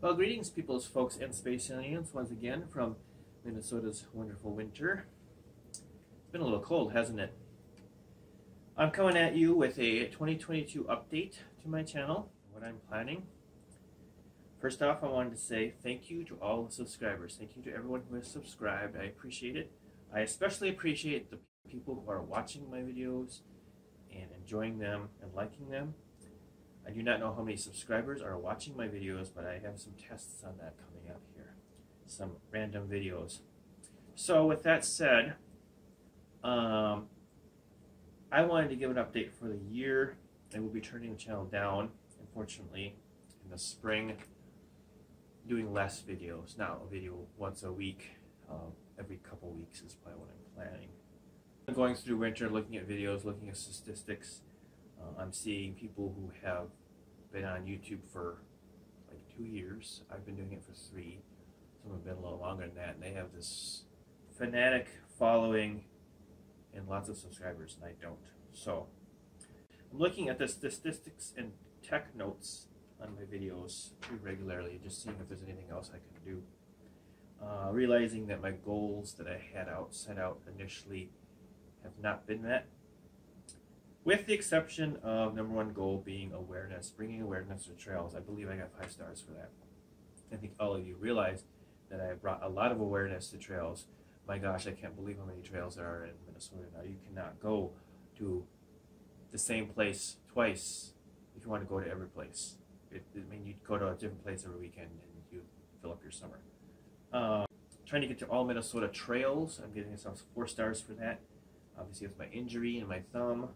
Well, greetings, peoples, folks, and space aliens, once again from Minnesota's wonderful winter. It's been a little cold, hasn't it? I'm coming at you with a 2022 update to my channel, what I'm planning. First off, I wanted to say thank you to all the subscribers. Thank you to everyone who has subscribed. I appreciate it. I especially appreciate the people who are watching my videos and enjoying them and liking them. I do not know how many subscribers are watching my videos, but I have some tests on that coming up here. Some random videos. So with that said, um, I wanted to give an update for the year. I will be turning the channel down, unfortunately, in the spring, doing less videos. Now, a video once a week, uh, every couple weeks is probably what I'm planning. I'm going through winter, looking at videos, looking at statistics, uh, I'm seeing people who have been on YouTube for like two years. I've been doing it for three. Some have been a little longer than that, and they have this fanatic following and lots of subscribers, and I don't. So I'm looking at the statistics and tech notes on my videos pretty regularly, just seeing if there's anything else I can do. Uh, realizing that my goals that I had out set out initially have not been met with the exception of number one goal being awareness, bringing awareness to trails. I believe I got five stars for that. I think all of you realize that I brought a lot of awareness to trails. My gosh, I can't believe how many trails there are in Minnesota now. You cannot go to the same place twice if you want to go to every place. It, I mean, you'd go to a different place every weekend and you fill up your summer. Um, trying to get to all Minnesota trails. I'm giving myself four stars for that. Obviously, with my injury and my thumb,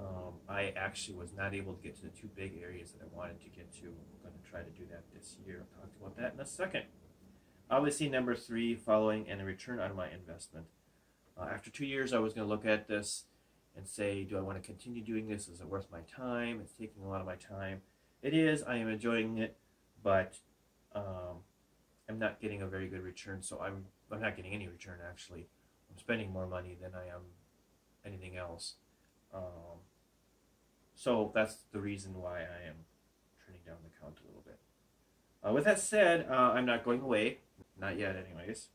um, I actually was not able to get to the two big areas that I wanted to get to. I'm going to try to do that this year. I'll talk about that in a second. Obviously, number three, following and a return on my investment. Uh, after two years, I was going to look at this and say, do I want to continue doing this? Is it worth my time? It's taking a lot of my time. It is. I am enjoying it, but um, I'm not getting a very good return. So I'm I'm not getting any return actually. I'm spending more money than I am anything else. Um, so that's the reason why I am turning down the count a little bit. Uh, with that said, uh, I'm not going away. Not yet, anyways.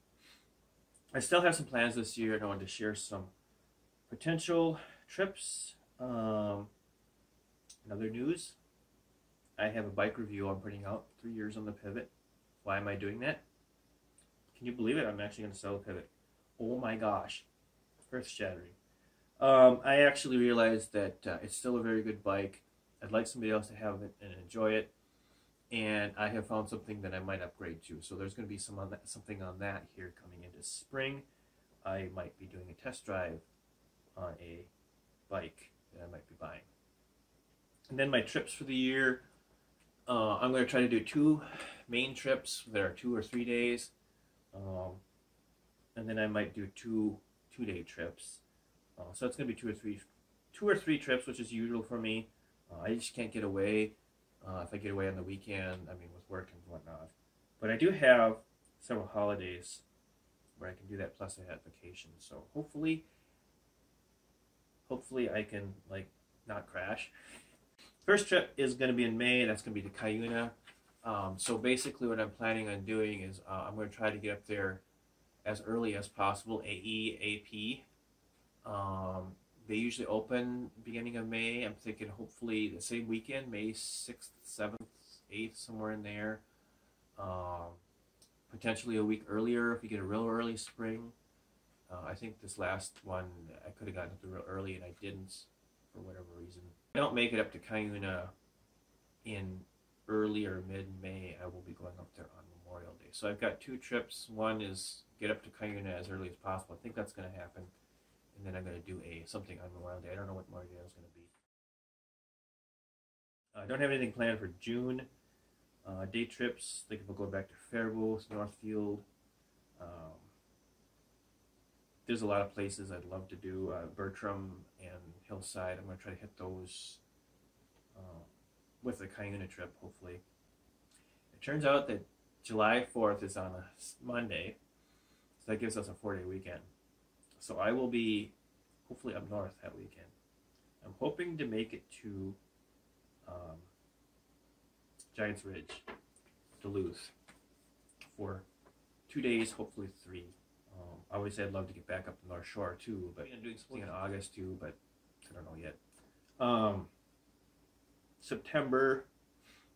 I still have some plans this year, I want to share some potential trips. Um, another news, I have a bike review I'm putting out, three years on the Pivot. Why am I doing that? Can you believe it? I'm actually going to sell a Pivot. Oh my gosh. Earth shattering. Um, I actually realized that uh, it's still a very good bike. I'd like somebody else to have it and enjoy it, and I have found something that I might upgrade to. So there's going to be some on that, something on that here coming into spring. I might be doing a test drive on a bike that I might be buying. And then my trips for the year, uh, I'm going to try to do two main trips that are two or three days, um, and then I might do two two-day trips. Uh, so it's going to be two or three, two or three trips, which is usual for me. Uh, I just can't get away. Uh, if I get away on the weekend, I mean with work and whatnot. But I do have several holidays where I can do that. Plus I had vacation, so hopefully, hopefully I can like not crash. First trip is going to be in May. That's going to be to Cuyuna. Um, so basically, what I'm planning on doing is uh, I'm going to try to get up there as early as possible, AE, AP, um, they usually open beginning of May. I'm thinking hopefully the same weekend, May 6th, 7th, 8th, somewhere in there. Um, potentially a week earlier if you get a real early spring. Uh, I think this last one I could have gotten up real early and I didn't for whatever reason. I don't make it up to Cuyuna in early or mid-May, I will be going up there on Memorial Day. So I've got two trips. One is get up to Cuyuna as early as possible. I think that's going to happen and then I'm going to do a something on Memorial Day. I don't know what Memorial Day is going to be. I don't have anything planned for June. Uh, day trips, thinking we'll go back to Faribault, Northfield. Um, there's a lot of places I'd love to do. Uh, Bertram and Hillside, I'm going to try to hit those uh, with the Cuyuna trip, hopefully. It turns out that July 4th is on a Monday, so that gives us a four-day weekend. So I will be hopefully up north that weekend. I'm hoping to make it to um, Giants Ridge. Duluth for two days, hopefully three. Um, obviously, I'd love to get back up the North Shore too, but doing something in August too, but I don't know yet. Um, September,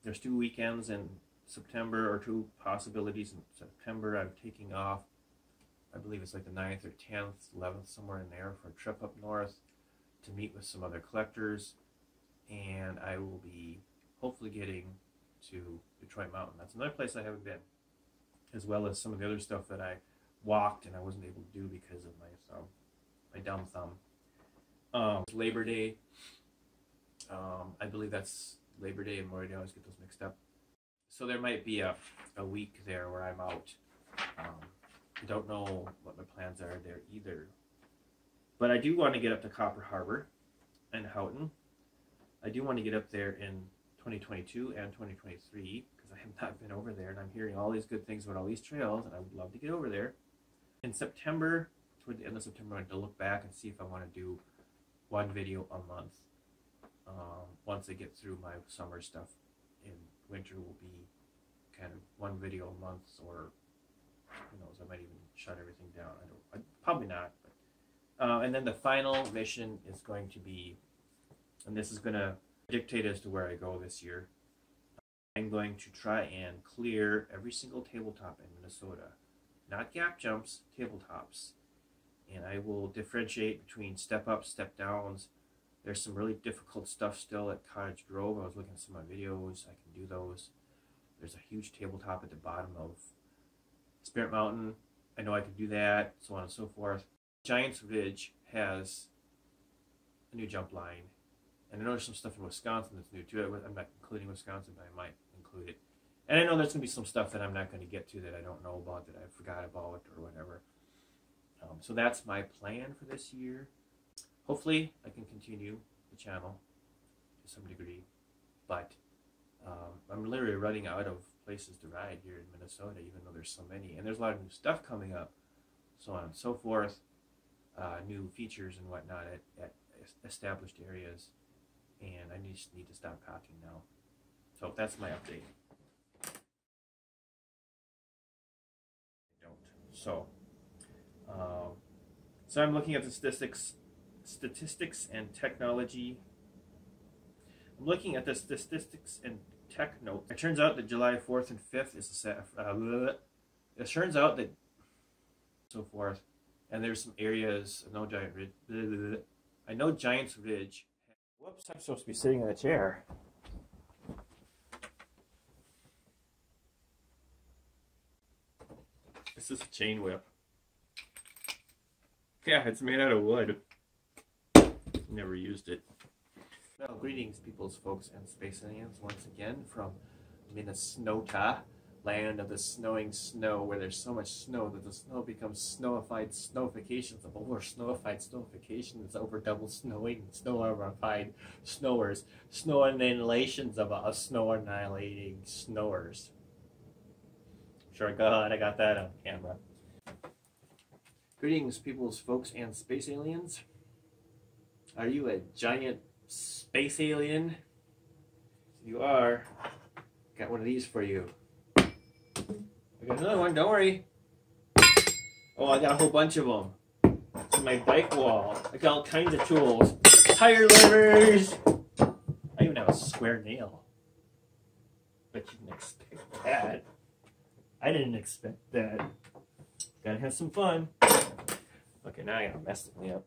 there's two weekends in September or two possibilities in September. I'm taking off. I believe it's like the 9th or 10th, 11th, somewhere in there for a trip up north to meet with some other collectors. And I will be hopefully getting to Detroit Mountain. That's another place I haven't been, as well as some of the other stuff that I walked and I wasn't able to do because of my thumb, my dumb thumb. Um, Labor Day. Um, I believe that's Labor Day and Memorial Day. I always get those mixed up. So there might be a, a week there where I'm out. Um, don't know what my plans are there either. But I do want to get up to Copper Harbor and Houghton. I do want to get up there in 2022 and 2023 because I have not been over there and I'm hearing all these good things about all these trails and I would love to get over there. In September, toward the end of September, I'm going to look back and see if I want to do one video a month. Um, once I get through my summer stuff in winter will be kind of one video a month or who knows, I might even shut everything down. I don't, I, probably not. But, uh, and then the final mission is going to be, and this is going to dictate as to where I go this year. I'm going to try and clear every single tabletop in Minnesota. Not gap jumps, tabletops. And I will differentiate between step ups, step downs. There's some really difficult stuff still at Cottage Grove. I was looking at some of my videos. I can do those. There's a huge tabletop at the bottom of Spirit Mountain. I know I can do that, so on and so forth. Giants Ridge has a new jump line and I know there's some stuff in Wisconsin that's new too. I'm not including Wisconsin, but I might include it. And I know there's going to be some stuff that I'm not going to get to that I don't know about, that I forgot about, or whatever. Um, so that's my plan for this year. Hopefully, I can continue the channel to some degree. But um, I'm literally running out of places to ride here in Minnesota, even though there's so many. And there's a lot of new stuff coming up, so on and so forth. Uh, new features and whatnot at, at established areas and I just need to stop talking now. So that's my update. Don't. So, um, so I'm looking at the statistics, statistics and technology. I'm looking at the statistics and tech note. It turns out that July 4th and 5th is a set. Uh, it turns out that so forth, and there's some areas. No giant ridge. I know Giants Ridge Whoops, I'm supposed to be sitting in a chair. This is a chain whip. Yeah, it's made out of wood. Never used it. Well, greetings, peoples, folks, and space aliens, once again from Minnesota land of the snowing snow, where there's so much snow that the snow becomes snowified snowifications of over snowified snowification. It's over double snowing, snow snowified snowers, snow annihilations of a snow annihilating snowers. Sure, God, I got that on camera. Greetings, peoples, folks, and space aliens. Are you a giant space alien? You are. Got one of these for you. I got another one, don't worry. Oh, I got a whole bunch of them. It's my bike wall. I got all kinds of tools. Tire levers! I even have a square nail. But you didn't expect that. I didn't expect that. Gotta have some fun. Okay, now I gotta mess me up.